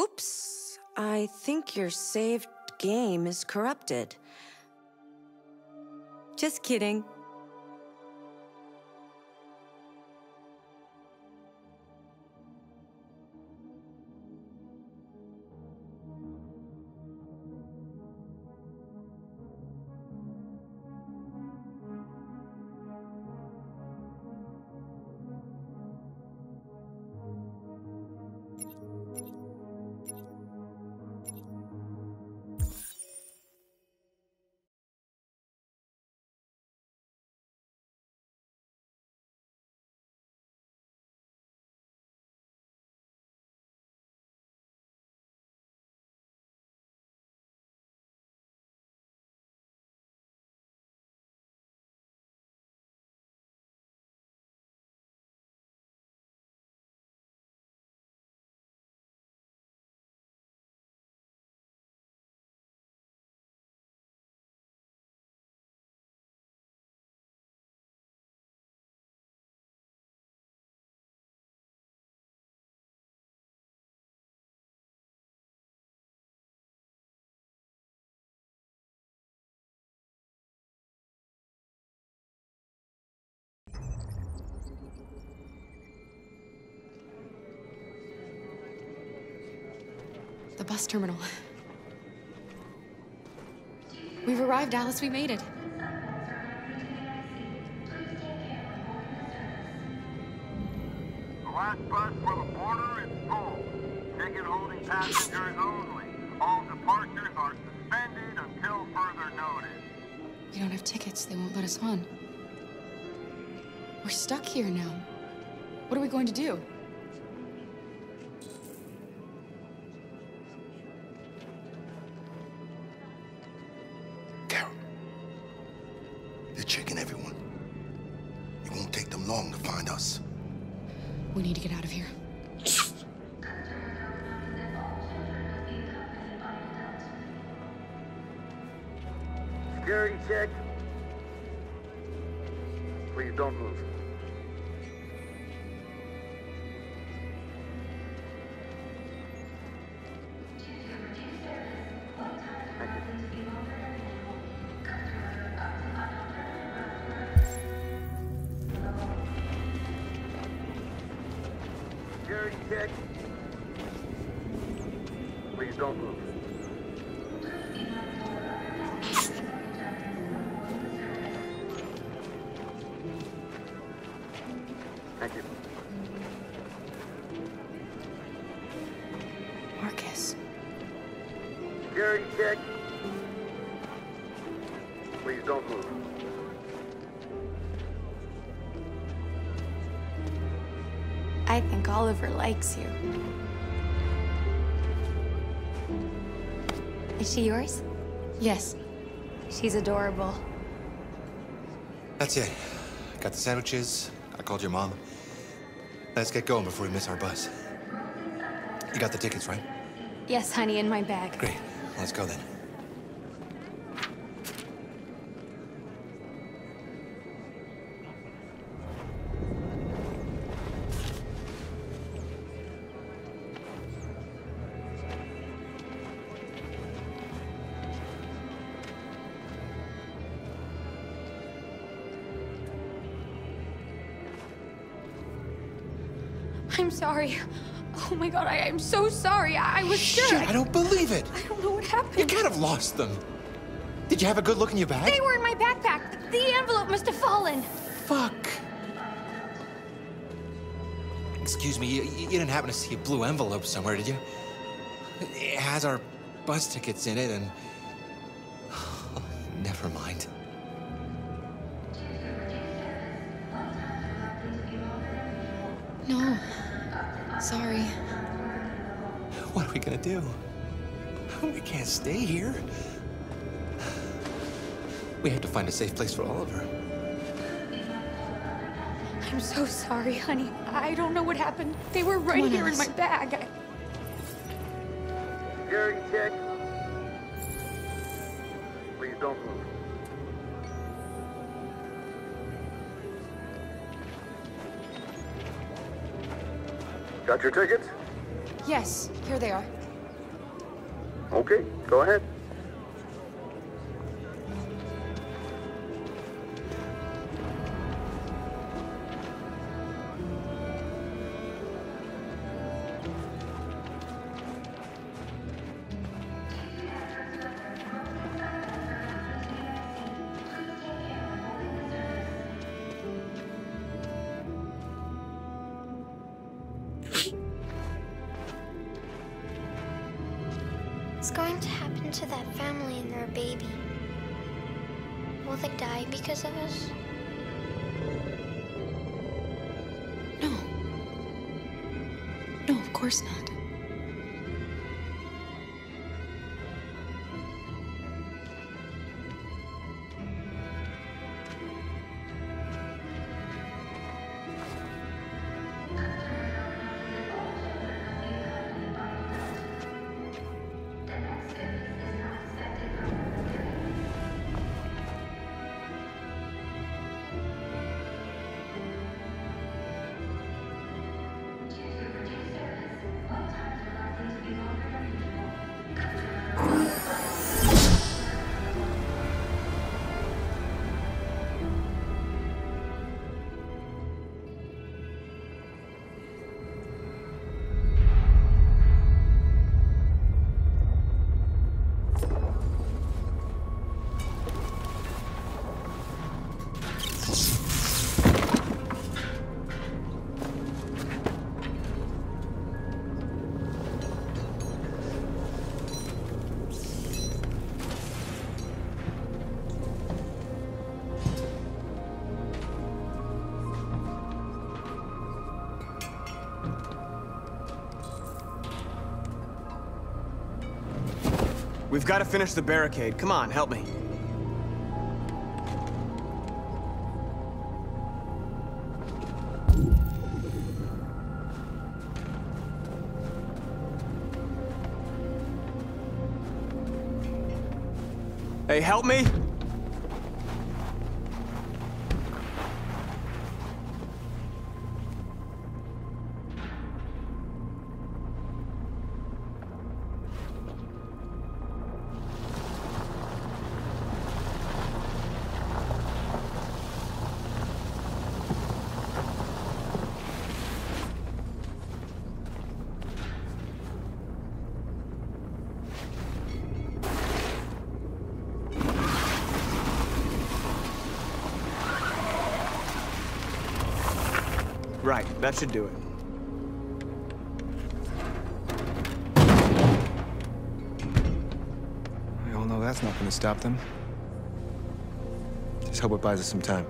Oops. I think your saved game is corrupted. Just kidding. Bus terminal. We've arrived, Alice. We made it. The last bus for the border is full. Ticket holding passengers only. All departures are suspended until further notice. We don't have tickets. They won't let us on. We're stuck here now. What are we going to do? Long to find us. We need to get out of here. Security check. Please don't move. Thank you. Markus. Security check. Please don't move. I think Oliver likes you. Is she yours? Yes. She's adorable. That's it. Got the sandwiches. I called your mom. Let's get going before we miss our bus. You got the tickets, right? Yes, honey, in my bag. Great. Let's go then. I'm sorry. Oh my god, I, am so sorry. I, I was sure. Shit, I don't believe it. I don't know what happened. You can't have lost them. Did you have a good look in your bag? They were in my backpack. The envelope must have fallen. Fuck. Excuse me, you, you didn't happen to see a blue envelope somewhere, did you? It has our bus tickets in it, and. Never mind. No. Sorry. What are we gonna do? We can't stay here. We have to find a safe place for Oliver. I'm so sorry, honey. I don't know what happened. They were right on, here in my bag. I- Security check. Please don't move. Got your tickets? Yes, here they are. Okay, go ahead. To to that family and their baby? Will they die because of us? No. No, of course not. We've got to finish the barricade. Come on, help me. Hey, help me! Right, that should do it. We all know that's not gonna stop them. Just hope it buys us some time.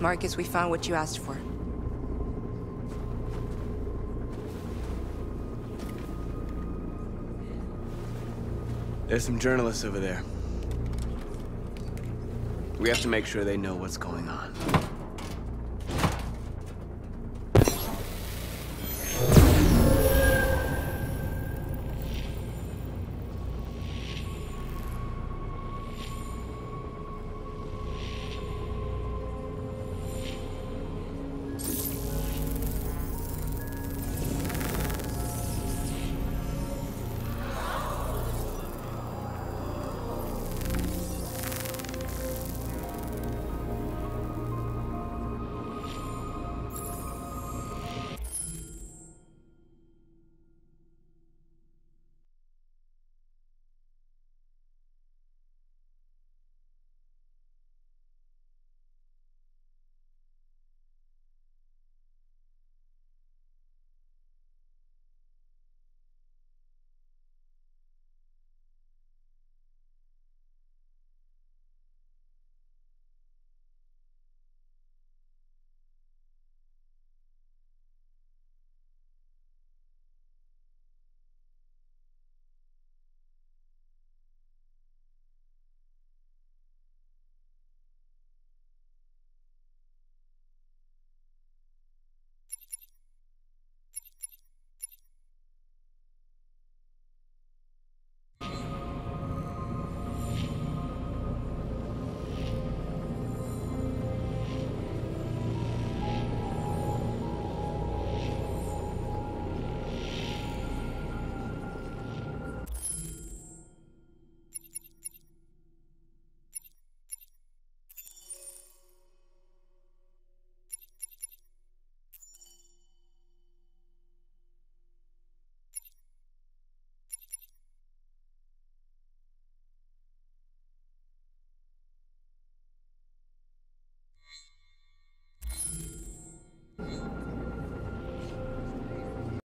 Markus, we found what you asked for. There's some journalists over there. We have to make sure they know what's going on.